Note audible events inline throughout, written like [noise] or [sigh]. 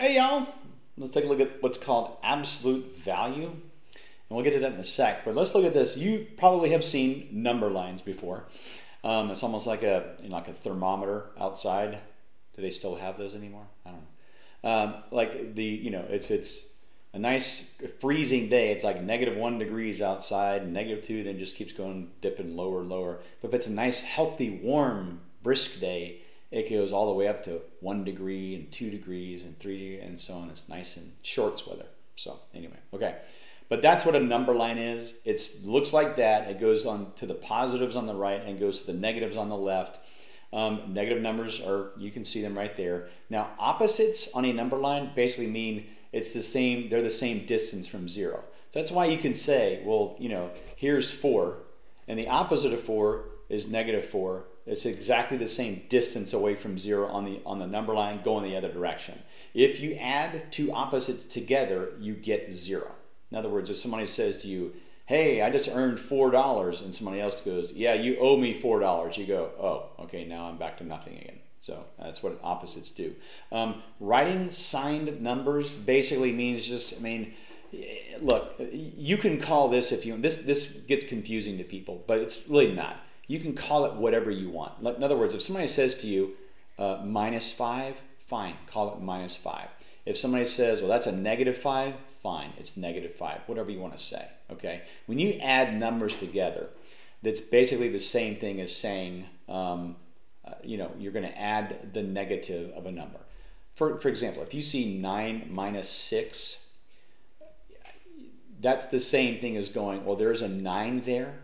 Hey y'all, let's take a look at what's called absolute value. And we'll get to that in a sec, but let's look at this. You probably have seen number lines before. Um, it's almost like a you know, like a thermometer outside. Do they still have those anymore? I don't know. Um, like the you know if it's a nice freezing day, it's like negative one degrees outside, negative two, then just keeps going dipping lower and lower. But if it's a nice healthy warm brisk day, it goes all the way up to one degree and two degrees and three and so on. It's nice and shorts weather. So anyway, okay. But that's what a number line is. It looks like that. It goes on to the positives on the right and goes to the negatives on the left. Um, negative numbers are, you can see them right there. Now, opposites on a number line basically mean it's the same, they're the same distance from zero. So that's why you can say, well, you know, here's four, and the opposite of four is negative four. It's exactly the same distance away from zero on the on the number line going the other direction. If you add two opposites together, you get zero. In other words, if somebody says to you, hey, I just earned $4, and somebody else goes, yeah, you owe me $4, you go, oh, okay, now I'm back to nothing again. So that's what opposites do. Um, writing signed numbers basically means just, I mean, look, you can call this if you, this, this gets confusing to people, but it's really not. You can call it whatever you want. In other words, if somebody says to you, uh, minus 5, fine, call it minus 5. If somebody says, well, that's a negative 5, fine, it's negative 5, whatever you want to say, okay? When you add numbers together, that's basically the same thing as saying, um, uh, you know, you're going to add the negative of a number. For, for example, if you see 9 minus 6, that's the same thing as going, well, there's a 9 there,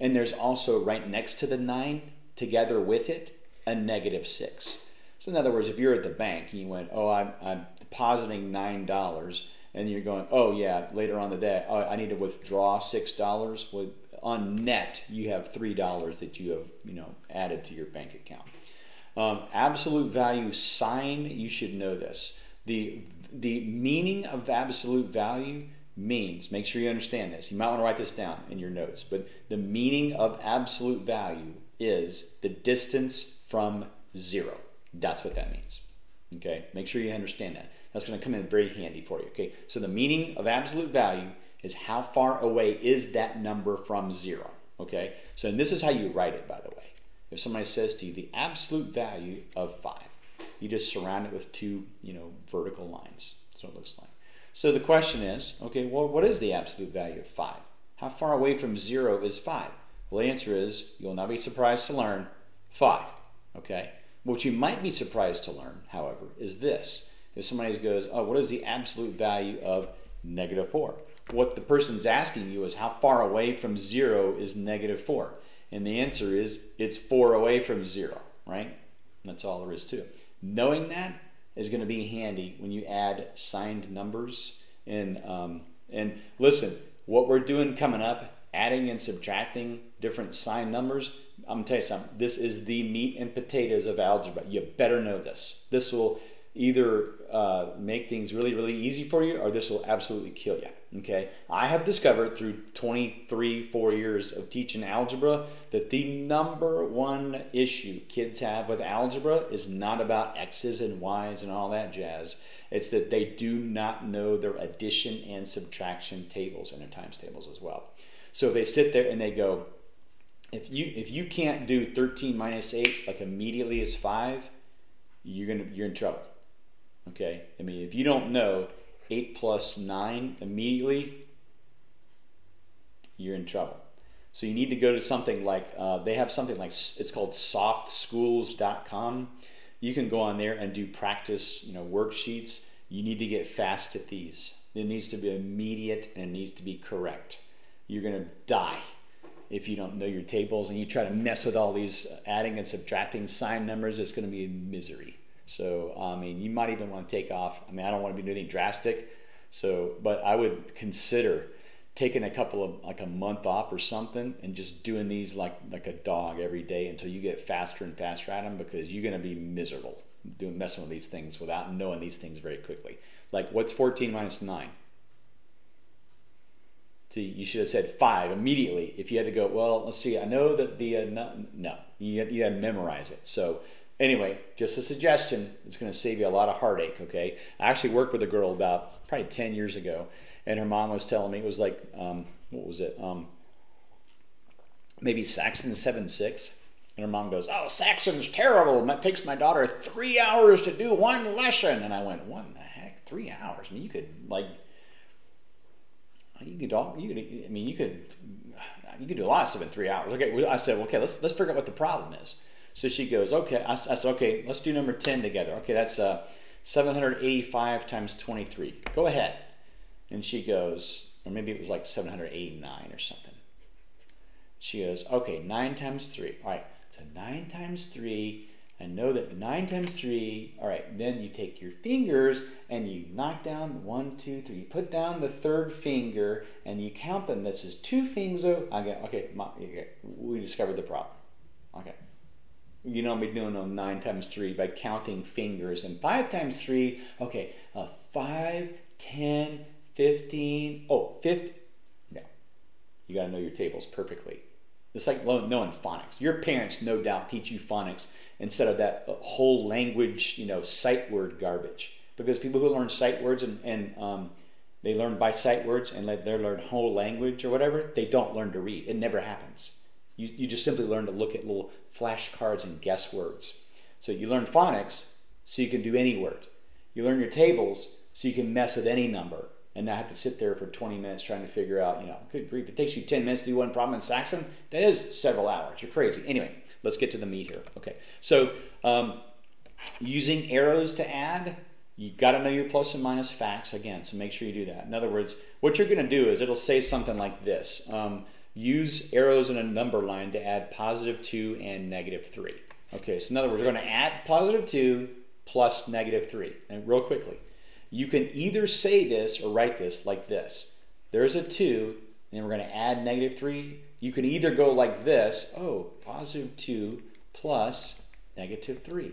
and there's also right next to the 9, together with it, a negative 6. So in other words, if you're at the bank and you went, oh, I'm, I'm depositing $9, and you're going, oh yeah, later on the day, oh, I need to withdraw six dollars. Well, on net, you have three dollars that you have, you know, added to your bank account. Um, absolute value sign, you should know this. The the meaning of absolute value means, make sure you understand this. You might want to write this down in your notes, but the meaning of absolute value is the distance from zero. That's what that means. Okay, make sure you understand that. That's going to come in very handy for you. Okay, so the meaning of absolute value is how far away is that number from zero. Okay, so and this is how you write it, by the way. If somebody says to you the absolute value of five, you just surround it with two, you know, vertical lines. That's what it looks like. So the question is, okay, well, what is the absolute value of five? How far away from zero is five? Well, the answer is, you'll not be surprised to learn, five. Okay. What you might be surprised to learn, however, is this. If somebody goes, oh, what is the absolute value of negative 4? What the person's asking you is how far away from 0 is negative 4? And the answer is it's 4 away from 0, right? that's all there is to it. Knowing that is going to be handy when you add signed numbers. And, um, and listen, what we're doing coming up, adding and subtracting different signed numbers, I'm going to tell you something. This is the meat and potatoes of algebra. You better know this. This will either uh, make things really, really easy for you or this will absolutely kill you. Okay, I have discovered through 23, four years of teaching algebra that the number one issue kids have with algebra is not about x's and y's and all that jazz. It's that they do not know their addition and subtraction tables and their times tables as well. So if they sit there and they go, if you if you can't do 13 minus 8 like immediately as 5, you're gonna you're in trouble. Okay, I mean if you don't know 8 plus 9 immediately, you're in trouble. So you need to go to something like, uh, they have something like, it's called softschools.com. You can go on there and do practice, you know, worksheets. You need to get fast at these. It needs to be immediate and it needs to be correct. You're going to die if you don't know your tables and you try to mess with all these adding and subtracting sign numbers. It's going to be misery. So, I mean, you might even want to take off. I mean, I don't want to be doing anything drastic. So, but I would consider taking a couple of like a month off or something and just doing these like like a dog every day until you get faster and faster at them because you're going to be miserable doing messing with these things without knowing these things very quickly. Like what's 14 minus 9? See, you should have said 5 immediately if you had to go, well, let's see, I know that the, uh, no, no, you, you had to memorize it. So Anyway, just a suggestion. It's going to save you a lot of heartache, okay? I actually worked with a girl about probably 10 years ago, and her mom was telling me, it was like, um, what was it? Um, maybe Saxon 7 6. And her mom goes, Oh, Saxon's terrible. It takes my daughter three hours to do one lesson. And I went, What in the heck? Three hours? I mean, you could, like, you could, all, you could, I mean, you could, you could do a lot of stuff in three hours. Okay, I said, okay, let's let's figure out what the problem is. So she goes, okay. I, I said, okay, let's do number ten together. Okay, that's uh, 785 times 23. Go ahead. And she goes, or maybe it was like 789 or something. She goes, okay, nine times three. All right, so nine times three and know that 9 times 3, all right, then you take your fingers and you knock down one, two, three. You put down the third finger and you count them. This is two fingers. Okay, okay, we discovered the problem. Okay. You don't be doing no 9 times 3 by counting fingers. And 5 times 3, okay, uh, 5, 10, 15, oh, 50. No. You got to know your tables perfectly. It's like knowing phonics. Your parents, no doubt, teach you phonics instead of that whole language, you know, sight word garbage. Because people who learn sight words and, and um, they learn by sight words and they learn whole language or whatever, they don't learn to read. It never happens. You, you just simply learn to look at little flashcards and guess words. So you learn phonics so you can do any word. You learn your tables so you can mess with any number and not have to sit there for 20 minutes trying to figure out, you know, good grief, it takes you 10 minutes to do one problem in Saxon. That is several hours. You're crazy. Anyway, let's get to the meat here. Okay, so um, using arrows to add, you've got to know your plus and minus facts again, so make sure you do that. In other words, what you're going to do is it'll say something like this. Um, use arrows in a number line to add positive 2 and negative 3. Okay, so in other words, we're going to add positive 2 plus negative 3. And real quickly, you can either say this or write this like this. There's a 2, and we're going to add negative 3 you can either go like this, oh, positive 2 plus negative 3.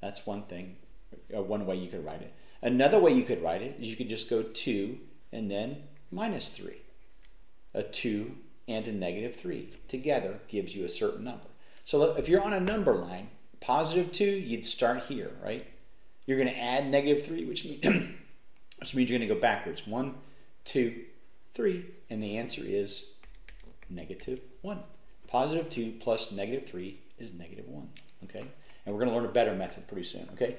That's one thing, uh, one way you could write it. Another way you could write it is you could just go 2 and then minus 3. A 2 and a negative 3 together gives you a certain number. So if you're on a number line, positive 2, you'd start here, right? You're going to add negative 3, which, mean, [clears throat] which means you're going to go backwards. 1, 2, 3, and the answer is negative 1. Positive 2 plus negative 3 is negative 1. Okay? And we're going to learn a better method pretty soon. Okay?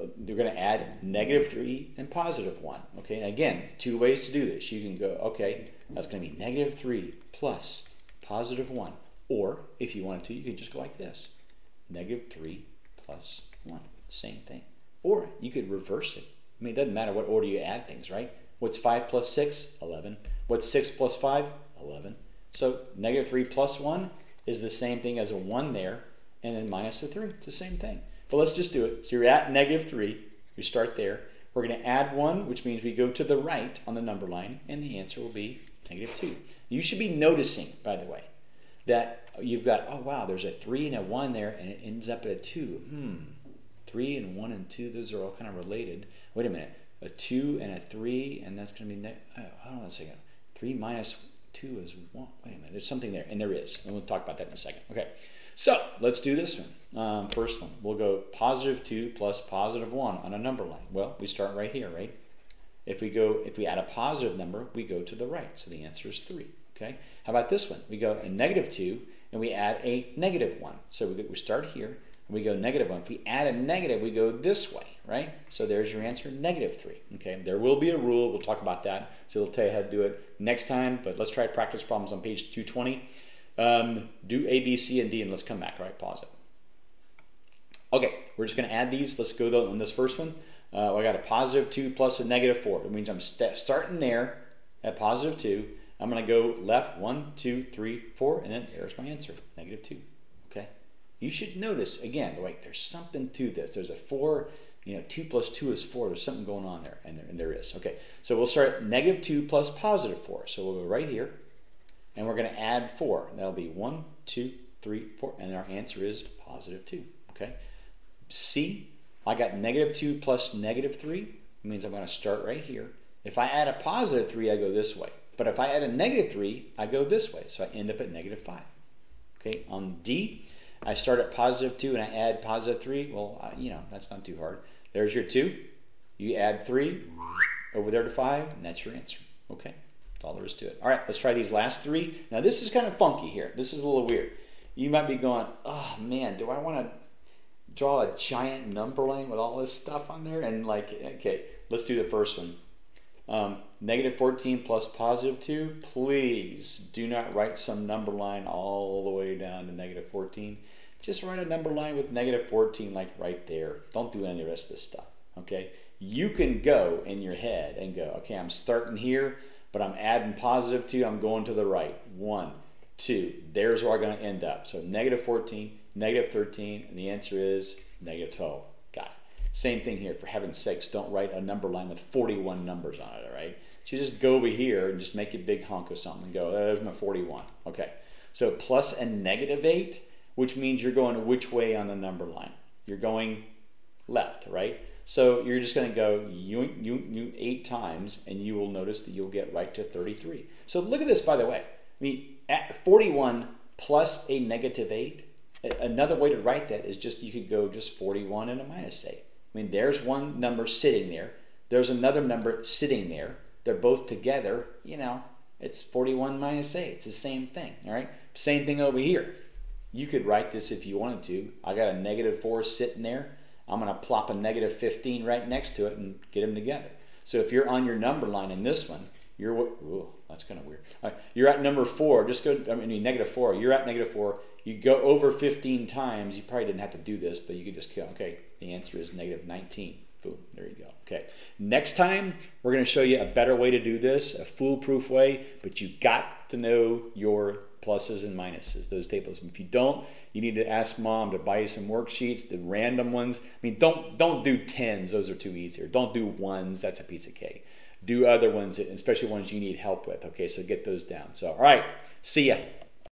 Are going to add negative 3 and positive 1. Okay? Again, two ways to do this. You can go, okay, that's going to be negative 3 plus positive 1. Or, if you wanted to, you could just go like this. Negative 3 plus 1. Same thing. Or you could reverse it. I mean, it doesn't matter what order you add things, right? What's 5 plus 6? 11. What's 6 plus 5? 11. So negative 3 plus 1 is the same thing as a 1 there, and then minus a 3. It's the same thing. But let's just do it. So you're at negative 3. We start there. We're going to add 1, which means we go to the right on the number line, and the answer will be negative 2. You should be noticing, by the way, that you've got, oh, wow, there's a 3 and a 1 there, and it ends up at a 2. Hmm. 3 and 1 and 2, those are all kind of related. Wait a minute. A 2 and a 3, and that's going to be, oh, hold on a second. 3 minus 2 is 1. Wait a minute, there's something there, and there is. And we'll talk about that in a second. Okay, so let's do this one. Um, first one, we'll go positive 2 plus positive 1 on a number line. Well, we start right here, right? If we go, if we add a positive number, we go to the right. So the answer is 3. Okay, how about this one? We go a negative 2 and we add a negative 1. So we, we start here and we go negative 1. If we add a negative, we go this way, right? So there's your answer, negative 3. Okay, there will be a rule. We'll talk about that. So we'll tell you how to do it next time, but let's try practice problems on page 220. Um, do A, B, C, and D, and let's come back, right? Pause it. Okay, we're just going to add these. Let's go on this first one. Uh, I got a positive 2 plus a negative 4. It means I'm st starting there at positive 2. I'm going to go left, 1, 2, 3, 4, and then there's my answer, negative 2 okay? you should notice again, wait, there's something to this. There's a four, you know, two plus two is four. There's something going on there, and there, and there is. Okay, so we'll start negative two plus positive four. So we'll go right here, and we're going to add four. That'll be one, two, three, four, and our answer is positive two. Okay, C, I got negative two plus negative three. It means I'm going to start right here. If I add a positive three, I go this way. But if I add a negative three, I go this way. So I end up at negative five. Okay, on D, I start at positive 2 and I add positive 3. Well, you know, that's not too hard. There's your 2. You add 3 over there to 5, and that's your answer. Okay, that's all there is to it. All right, let's try these last three. Now, this is kind of funky here. This is a little weird. You might be going, oh, man, do I want to draw a giant number line with all this stuff on there? And like, okay, let's do the first one. Um, negative 14 plus positive 2, please do not write some number line all the way down to negative 14. Just write a number line with negative 14 like right there. Don't do any of the rest of this stuff, okay? You can go in your head and go, okay, I'm starting here, but I'm adding positive 2, I'm going to the right. 1, 2, there's where I'm going to end up. So negative 14, negative 13, and the answer is negative 12. Got it. Same thing here. For heaven's sakes, don't write a number line with 41 numbers on it, all right? So you just go over here and just make a big hunk of something and go, oh, there's my 41. Okay. So plus a negative 8, which means you're going which way on the number line? You're going left, right? So you're just going to go eight times, and you will notice that you'll get right to 33. So look at this, by the way. I mean, at 41 plus a negative 8, another way to write that is just you could go just 41 and a minus 8. I mean, there's one number sitting there. There's another number sitting there. They're both together. You know, it's 41 minus 8. It's the same thing, all right? Same thing over here. You could write this if you wanted to. I got a negative 4 sitting there. I'm going to plop a negative 15 right next to it and get them together. So if you're on your number line in this one, you're ooh, that's kind of weird. Right, you're at number four. Just go. I mean, negative four. You're at negative four. You go over 15 times. You probably didn't have to do this, but you could just kill. Okay, the answer is negative 19. Boom. There you go. Next time, we're going to show you a better way to do this, a foolproof way. But you got to know your pluses and minuses, those tables. If you don't, you need to ask mom to buy you some worksheets, the random ones. I mean, don't don't do tens; those are too easy. Or don't do ones; that's a piece of cake do other ones, especially ones you need help with. Okay, so get those down. So, all right, see ya.